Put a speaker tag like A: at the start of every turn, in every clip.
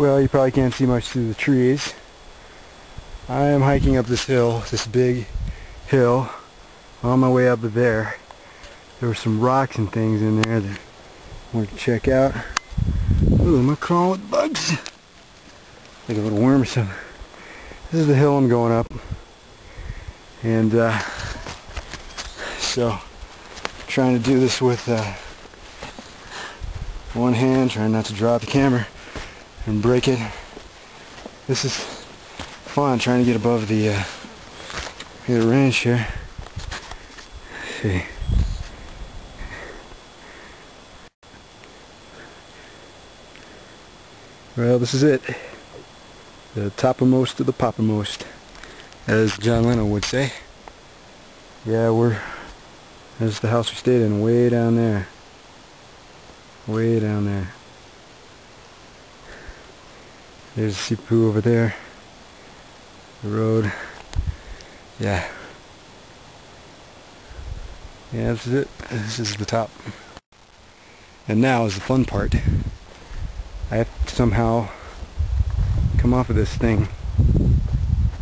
A: Well, you probably can't see much through the trees. I am hiking up this hill, this big hill. On my way up there, there were some rocks and things in there that I want to check out. Ooh, am I crawling with bugs? Like a little worm or something. This is the hill I'm going up. And, uh, so, trying to do this with, uh, one hand, trying not to drop the camera and break it. This is fun, trying to get above the, uh, the range here. Let's see. Well, this is it. The topmost of the poppermost, as John Lennon would say. Yeah, we're, there's the house we stayed in, way down there. Way down there. There's a Sipapu over there. The road. Yeah. Yeah, this is it. This is the top. And now is the fun part. I have to somehow come off of this thing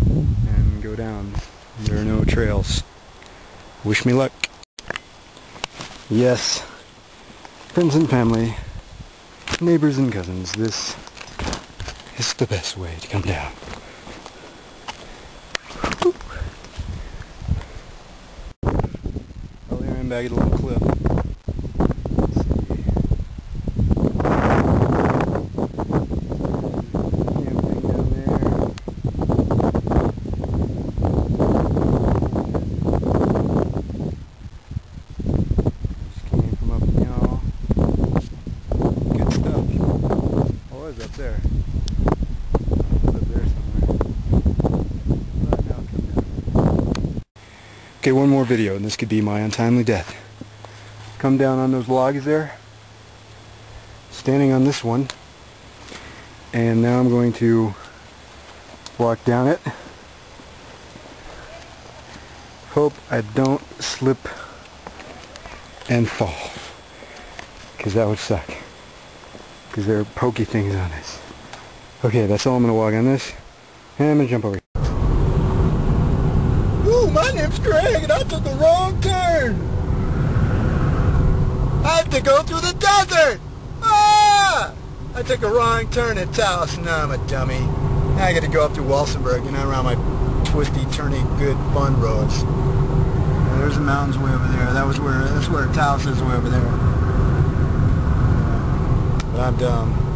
A: and go down. There are no trails. Wish me luck. Yes, friends and family, neighbors and cousins, this is the best way to come down. Oh, here I'm back at a little cliff. Up there. Okay, one more video, and this could be my untimely death. Come down on those logs there. Standing on this one. And now I'm going to walk down it. Hope I don't slip and fall. Because that would suck because there are pokey things on this. Okay, that's all I'm going to walk on this. And I'm going to jump over.
B: Ooh, my name's Greg, and I took the wrong turn. I have to go through the desert. Ah! I took a wrong turn at Taos. Now I'm a dummy. Now I got to go up to Walsenburg, you know, around my twisty, turny, good, fun roads. there's the mountains way over there. That was where, that's where Taos is way over there. But I'm dumb.